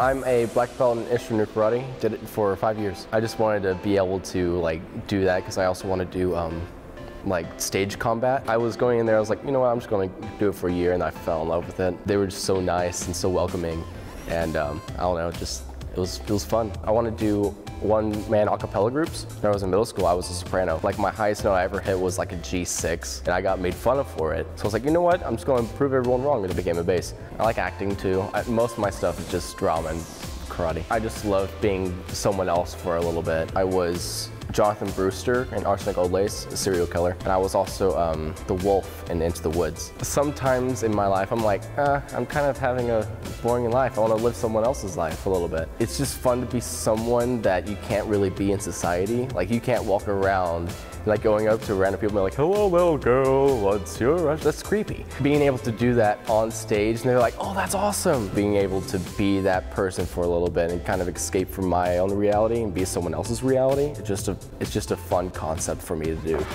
I'm a black belt in instrument karate. Did it for five years. I just wanted to be able to like do that because I also want to do um, like stage combat. I was going in there, I was like, you know what, I'm just going to do it for a year and I fell in love with it. They were just so nice and so welcoming and um, I don't know, just it was, it was fun. I want to do one-man a cappella groups. When I was in middle school, I was a soprano. Like my highest note I ever hit was like a G6 and I got made fun of for it. So I was like, you know what, I'm just going to prove everyone wrong and it became a bass. I like acting too. I, most of my stuff is just drama and karate. I just love being someone else for a little bit. I was Jonathan Brewster in Arsenic Old Lace, a serial killer. And I was also um, the wolf in Into the Woods. Sometimes in my life, I'm like, uh, I'm kind of having a boring life. I want to live someone else's life a little bit. It's just fun to be someone that you can't really be in society. Like you can't walk around like going up to random people and be like, hello little girl, what's your rush? That's creepy. Being able to do that on stage and they're like, oh, that's awesome. Being able to be that person for a little bit and kind of escape from my own reality and be someone else's reality, just a, it's just a fun concept for me to do.